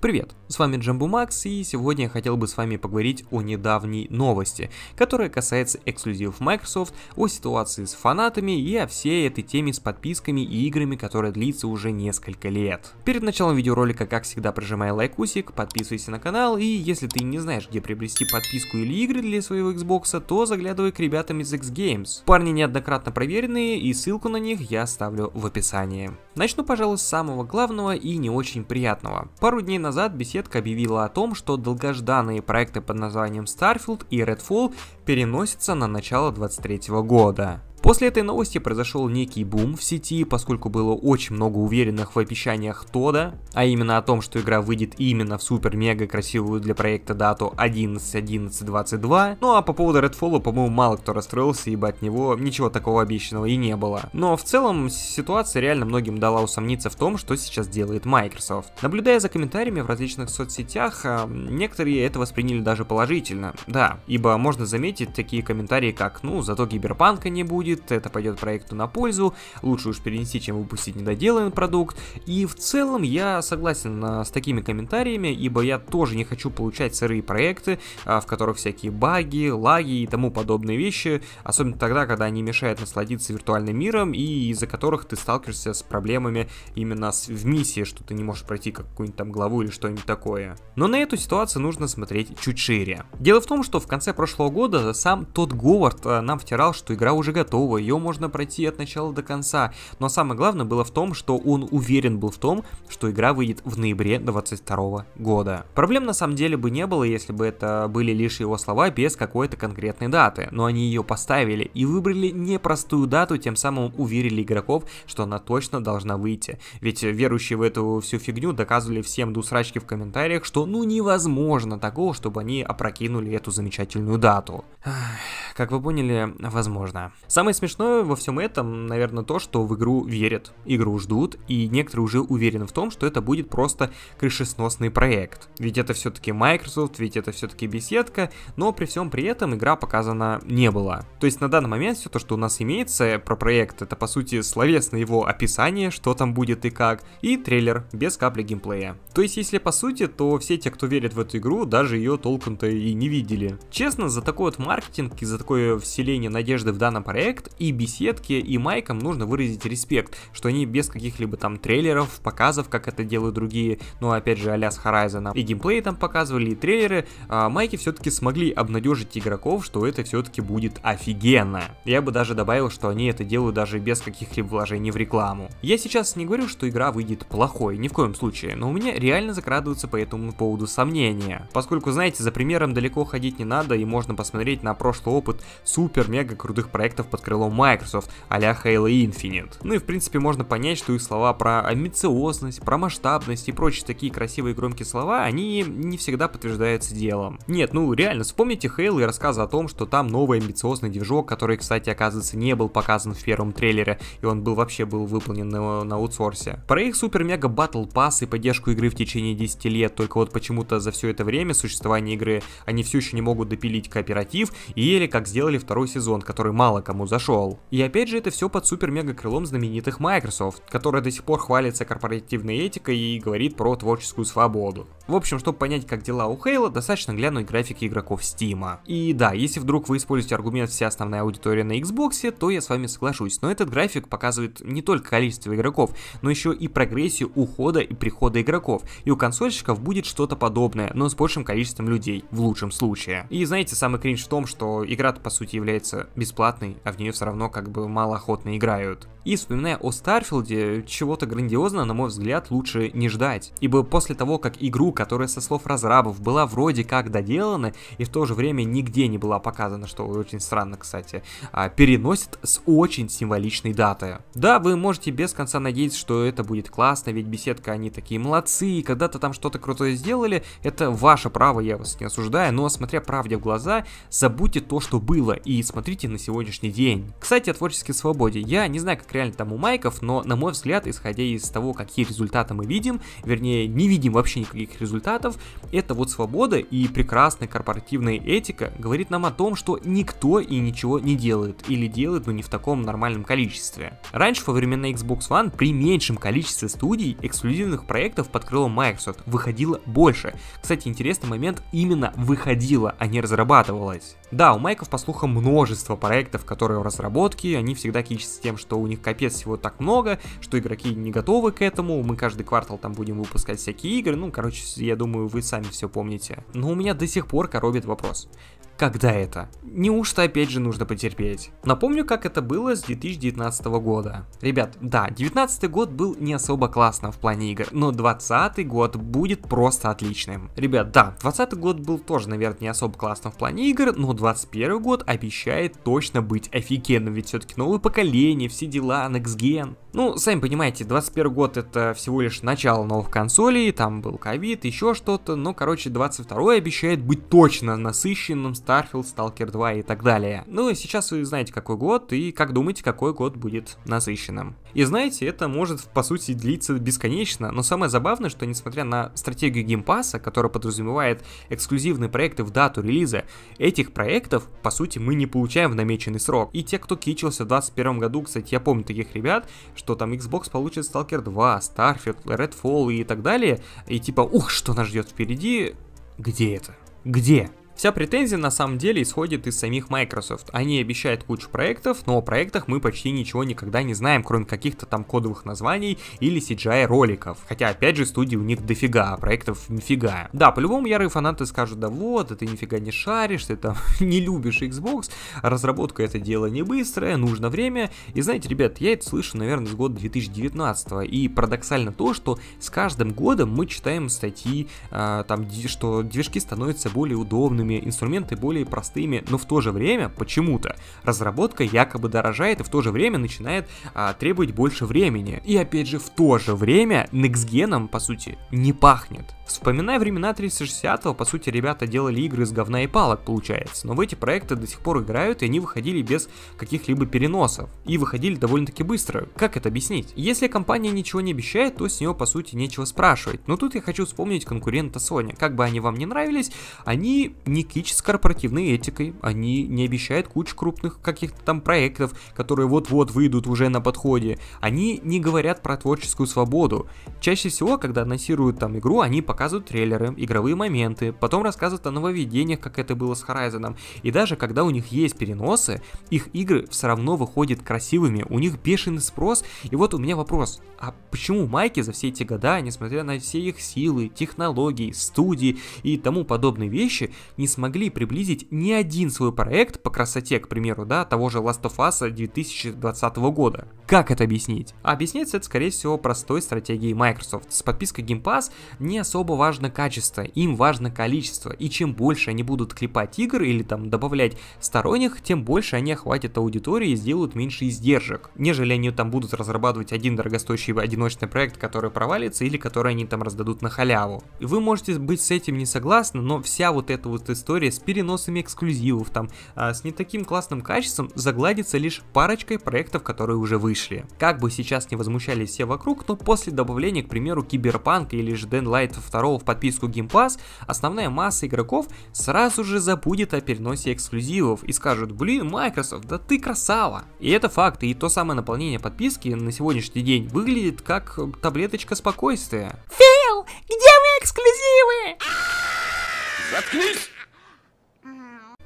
Привет, с вами Джамбу Макс, и сегодня я хотел бы с вами поговорить о недавней новости, которая касается эксклюзивов Microsoft, о ситуации с фанатами и о всей этой теме с подписками и играми, которая длится уже несколько лет. Перед началом видеоролика, как всегда, прожимай лайкусик, подписывайся на канал, и если ты не знаешь, где приобрести подписку или игры для своего Xbox, то заглядывай к ребятам из X Games. Парни неоднократно проверенные, и ссылку на них я оставлю в описании. Начну, пожалуй, с самого главного и не очень приятного. Пару дней назад беседка объявила о том, что долгожданные проекты под названием Starfield и Redfall переносятся на начало 2023 года. После этой новости произошел некий бум в сети, поскольку было очень много уверенных в обещаниях Тода, а именно о том, что игра выйдет именно в супер-мега красивую для проекта дату 11.11.22. Ну а по поводу Redfall, по-моему, мало кто расстроился, ибо от него ничего такого обещанного и не было. Но в целом ситуация реально многим дала усомниться в том, что сейчас делает Microsoft. Наблюдая за комментариями в различных соцсетях, а, некоторые это восприняли даже положительно. Да, ибо можно заметить такие комментарии, как «ну, зато Киберпанка не будет», будет, это пойдет проекту на пользу, лучше уж перенести, чем выпустить недоделанный продукт. И в целом я согласен а, с такими комментариями, ибо я тоже не хочу получать сырые проекты, а, в которых всякие баги, лаги и тому подобные вещи, особенно тогда, когда они мешают насладиться виртуальным миром и из-за которых ты сталкиваешься с проблемами именно в миссии, что ты не можешь пройти какую-нибудь там главу или что-нибудь такое. Но на эту ситуацию нужно смотреть чуть шире. Дело в том, что в конце прошлого года сам тот Говард а, нам втирал, что игра уже готова, готова, ее можно пройти от начала до конца. Но самое главное было в том, что он уверен был в том, что игра выйдет в ноябре 22 года. Проблем на самом деле бы не было, если бы это были лишь его слова без какой-то конкретной даты, но они ее поставили и выбрали непростую дату, тем самым уверили игроков, что она точно должна выйти. Ведь верующие в эту всю фигню доказывали всем до в комментариях, что ну невозможно такого, чтобы они опрокинули эту замечательную дату. Как вы поняли, возможно. Самое смешное во всем этом, наверное, то, что в игру верят, игру ждут, и некоторые уже уверены в том, что это будет просто крышесносный проект. Ведь это все-таки Microsoft, ведь это все-таки беседка, но при всем при этом игра показана не была. То есть на данный момент все то, что у нас имеется про проект, это по сути словесное его описание, что там будет и как, и трейлер без капли геймплея. То есть если по сути, то все те, кто верит в эту игру, даже ее толком-то и не видели. Честно, за такой вот маркетинг и за такое вселение надежды в данном проект и беседке, и майкам нужно выразить респект, что они без каких-либо там трейлеров, показов, как это делают другие, ну опять же а-ля Horizon, и геймплей там показывали, и трейлеры, а майки все-таки смогли обнадежить игроков, что это все-таки будет офигенно. Я бы даже добавил, что они это делают даже без каких-либо вложений в рекламу. Я сейчас не говорю, что игра выйдет плохой, ни в коем случае, но у меня реально закрадываются по этому поводу сомнения. Поскольку, знаете, за примером далеко ходить не надо, и можно посмотреть на прошлый опыт супер-мега крутых проектов под крылом Microsoft, а-ля Halo Infinite. Ну и в принципе можно понять, что их слова про амбициозность, про масштабность и прочие такие красивые громкие слова, они не всегда подтверждаются делом. Нет, ну реально, вспомните Halo и рассказы о том, что там новый амбициозный движок, который, кстати, оказывается, не был показан в первом трейлере, и он был вообще был выполнен на, на аутсорсе. Про их супер-мега батл пасс и поддержку игры в течение 10 лет, только вот почему-то за все это время существования игры они все еще не могут допилить кооператив, и еле как сделали второй сезон, который мало кому зашел. И опять же это все под супер-мега крылом знаменитых Microsoft, которая до сих пор хвалится корпоративной этикой и говорит про творческую свободу. В общем, чтобы понять, как дела у Хейла, достаточно глянуть графики игроков Steam. И да, если вдруг вы используете аргумент вся основная аудитория на Xbox, то я с вами соглашусь, но этот график показывает не только количество игроков, но еще и прогрессию ухода и прихода игроков, и у консольщиков будет что-то подобное, но с большим количеством людей, в лучшем случае. И знаете, самый кринж в том, что игра по сути является бесплатной, а в нее все равно как бы мало охотно играют. И вспоминая о Старфилде, чего-то грандиозного, на мой взгляд, лучше не ждать. Ибо после того, как игру, которая со слов разрабов была вроде как доделана, и в то же время нигде не была показана, что очень странно, кстати, а, переносят с очень символичной даты. Да, вы можете без конца надеяться, что это будет классно, ведь беседка, они такие молодцы, и когда-то там что-то крутое сделали, это ваше право, я вас не осуждаю, но смотря правде в глаза, забудьте то, что было, и смотрите на сегодняшний день. Кстати, о творческой свободе. Я не знаю, как реально там у майков, но на мой взгляд, исходя из того, какие результаты мы видим, вернее, не видим вообще никаких результатов, результатов, эта вот свобода и прекрасная корпоративная этика говорит нам о том, что никто и ничего не делает, или делает, но не в таком нормальном количестве. Раньше, во времена Xbox One, при меньшем количестве студий, эксклюзивных проектов под крылом Microsoft выходило больше. Кстати, интересный момент, именно выходило, а не разрабатывалось. Да, у Майков, по слухам, множество проектов, которые в разработке, они всегда кичатся тем, что у них капец всего так много, что игроки не готовы к этому, мы каждый квартал там будем выпускать всякие игры, ну, короче, я думаю, вы сами все помните. Но у меня до сих пор коробит вопрос. Когда это? Неужто опять же нужно потерпеть? Напомню, как это было с 2019 года. Ребят, да, 2019 год был не особо классным в плане игр, но 2020 год будет просто отличным. Ребят, да, 2020 год был тоже, наверное, не особо классным в плане игр, но 2021 год обещает точно быть офигенным, ведь все-таки новое поколение, все дела, Next Gen. Ну, сами понимаете, 21 год это всего лишь начало новых консолей, там был ковид, еще что-то, но, короче, 22 обещает быть точно насыщенным, Starfield, Stalker 2 и так далее. Ну и сейчас вы знаете какой год и как думаете, какой год будет насыщенным. И знаете, это может по сути длиться бесконечно, но самое забавное, что несмотря на стратегию Game Pass а, которая подразумевает эксклюзивные проекты в дату релиза, этих проектов по сути мы не получаем в намеченный срок. И те, кто кичился в 2021 году, кстати, я помню таких ребят, что там Xbox получит Stalker 2, Starfield, Redfall и так далее, и типа, ух, что нас ждет впереди, где это? Где? Вся претензия на самом деле исходит из самих Microsoft. Они обещают кучу проектов, но о проектах мы почти ничего никогда не знаем, кроме каких-то там кодовых названий или CGI роликов. Хотя, опять же, студии у них дофига, а проектов нифига. Да, по-любому ярые фанаты скажут, да вот, ты нифига не шаришь, ты там не любишь Xbox, разработка это дело не быстрое, нужно время. И знаете, ребят, я это слышу, наверное, с года 2019. И парадоксально то, что с каждым годом мы читаем статьи, э, там, что движки становятся более удобными, удобными, инструменты более простыми, но в то же время почему-то разработка якобы дорожает и в то же время начинает а, требовать больше времени. И опять же в то же время Next по сути, не пахнет. Вспоминая времена 360-го, по сути, ребята делали игры из говна и палок, получается, но в эти проекты до сих пор играют, и они выходили без каких-либо переносов. И выходили довольно-таки быстро. Как это объяснить? Если компания ничего не обещает, то с нее, по сути, нечего спрашивать. Но тут я хочу вспомнить конкурента Sony. Как бы они вам не нравились, они не кич с корпоративной этикой, они не обещают кучу крупных каких-то там проектов, которые вот-вот выйдут уже на подходе. Они не говорят про творческую свободу. Чаще всего, когда анонсируют там игру, они показывают трейлеры, игровые моменты, потом рассказывают о нововведениях, как это было с Horizon. И даже когда у них есть переносы, их игры все равно выходят красивыми, у них бешеный спрос. И вот у меня вопрос, а почему Майки за все эти года, несмотря на все их силы, технологии, студии и тому подобные вещи, не смогли приблизить ни один свой проект по красоте, к примеру, да, того же Last of Us 2020 года? Как это объяснить? А объясняется это, скорее всего, простой стратегией Microsoft. С подпиской Game Pass не особо важно качество, им важно количество. И чем больше они будут клепать игр или там добавлять сторонних, тем больше они охватят аудиторию и сделают меньше издержек, нежели они там будут разрабатывать один дорогостоящий одиночный проект, который провалится или который они там раздадут на халяву. Вы можете быть с этим не согласны, но вся вот эта вот история с переносами эксклюзивов, там, а, с не таким классным качеством загладится лишь парочкой проектов, которые уже вышли. Как бы сейчас не возмущались все вокруг, но после добавления, к примеру, Киберпанка или же Dead Light 2 второго в подписку Game Pass, основная масса игроков сразу же забудет о переносе эксклюзивов и скажут, блин, Microsoft, да ты красава. И это факт, и то самое наполнение подписки на сегодняшний день выглядит как таблеточка спокойствия. Фил, где вы эксклюзивы? Заткнись!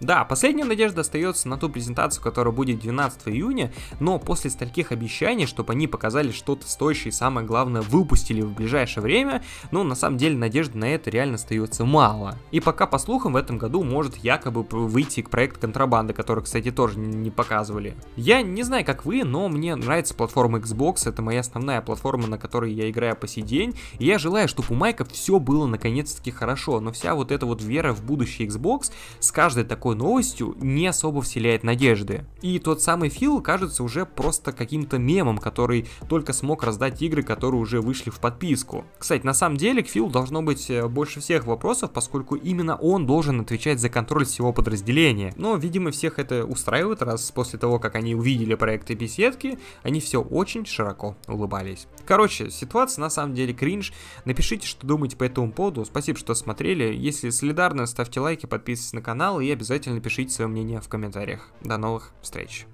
Да, последняя надежда остается на ту презентацию, которая будет 12 июня, но после стольких обещаний, чтобы они показали что-то стоящее и самое главное выпустили в ближайшее время, ну на самом деле надежды на это реально остается мало. И пока по слухам в этом году может якобы выйти к проект контрабанды, который, кстати, тоже не показывали. Я не знаю, как вы, но мне нравится платформа Xbox, это моя основная платформа, на которой я играю по сей день, и я желаю, чтобы у Майка все было наконец-таки хорошо, но вся вот эта вот вера в будущее Xbox с каждой такой такой новостью не особо вселяет надежды. И тот самый Фил кажется уже просто каким-то мемом, который только смог раздать игры, которые уже вышли в подписку. Кстати, на самом деле к Филу должно быть э, больше всех вопросов, поскольку именно он должен отвечать за контроль всего подразделения. Но, видимо, всех это устраивает, раз после того, как они увидели проекты беседки, они все очень широко улыбались. Короче, ситуация на самом деле кринж. Напишите, что думаете по этому поводу. Спасибо, что смотрели. Если солидарно, ставьте лайки, подписывайтесь на канал и обязательно пишите свое мнение в комментариях. До новых встреч!